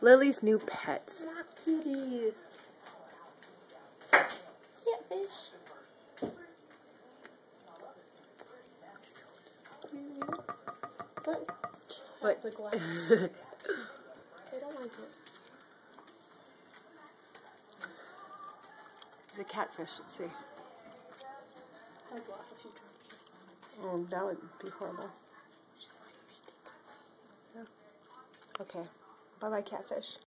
Lily's new pets. Not kitty. Catfish. Look. What? The glass. They don't like it. the catfish. Let's see. I'd laugh if you tried. Oh, that would be horrible. Okay. Bye bye, catfish.